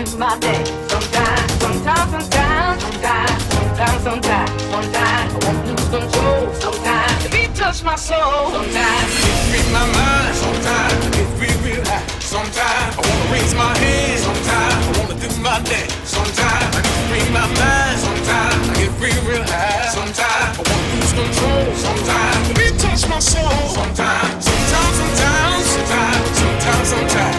Sometimes, sometimes, sometimes, sometimes, sometimes, sometimes, sometimes, I wanna lose control. Sometimes, the beat touch my soul. Sometimes, it read my mind. Sometimes, I get real, real high. Sometimes, I wanna raise my hands. Sometimes, I wanna do my dance. Sometimes, I get read my mind. Sometimes, I get real high. Sometimes, I wanna lose control. Sometimes, the beat touch my soul. Sometimes, sometimes, sometimes, sometimes, sometimes, sometimes, sometimes,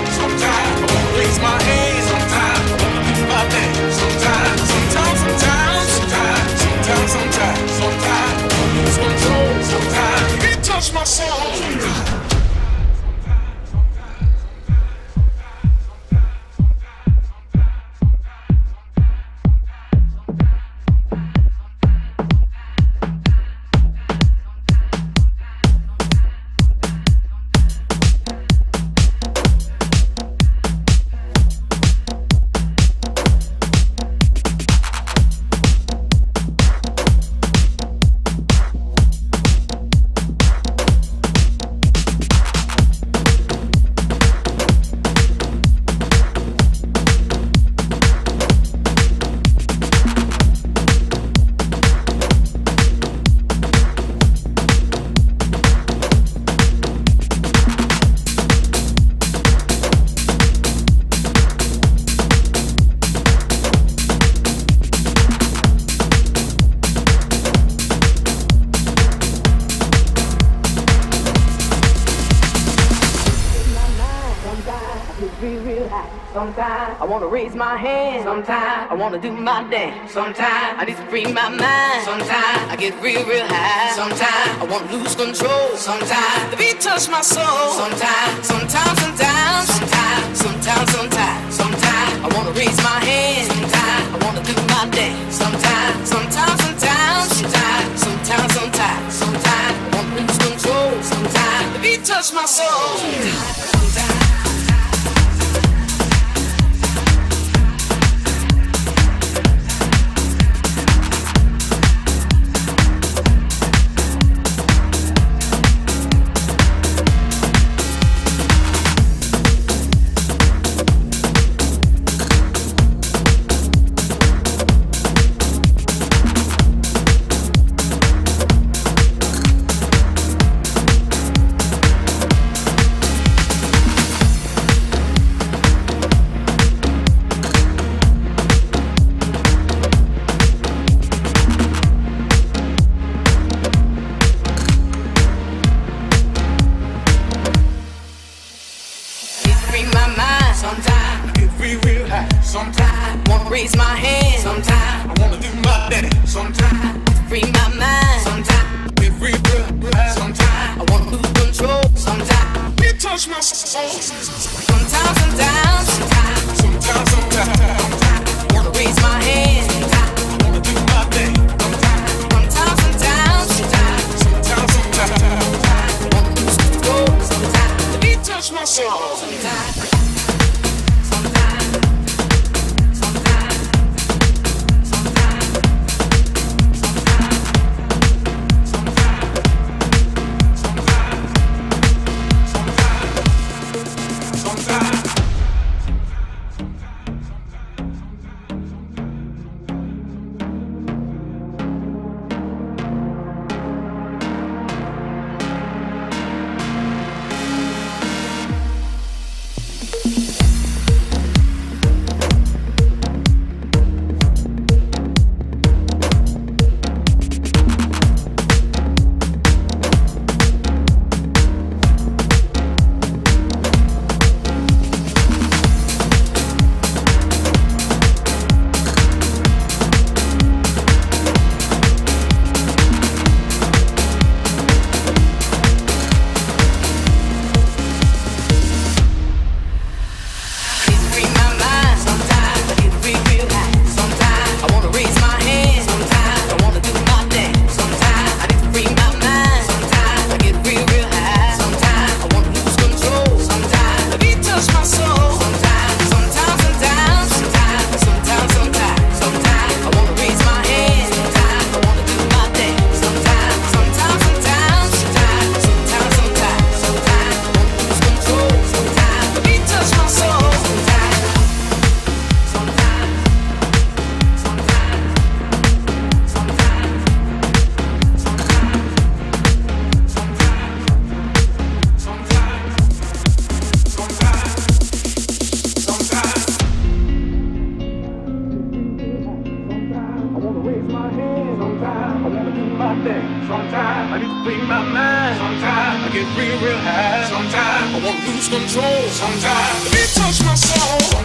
Sometimes I wanna raise my hand. Sometimes I wanna do my dance. Sometimes I need to free my mind. Sometimes I get real, real high. Sometimes I wanna lose control. Sometimes the beat touch my soul. Sometimes, sometimes, sometimes, sometimes, sometimes, sometimes, sometimes I wanna raise my hand. Sometimes I wanna do my dance. Sometimes, sometimes, sometimes, sometimes, sometimes, sometimes, sometimes I wanna lose control. Sometimes the beat touch my soul. Sometimes, sometimes. Sometimes get real, high. Sometimes wanna raise my hand. Sometimes I wanna do my dance. Sometimes free my mind. Sometimes get real, high. Sometimes I wanna lose control. Sometimes it touch my soul. Sometimes, sometimes, sometimes, sometimes, sometimes, wanna raise my hand. Sometimes wanna do my dance. Sometimes, sometimes, sometimes, sometimes, sometimes, wanna lose control. Sometimes beat touch my soul. Sometimes. Sometimes I need to clean my mind. Sometimes I get real, real high. Sometimes I want to lose control. Sometimes the beat touch my soul.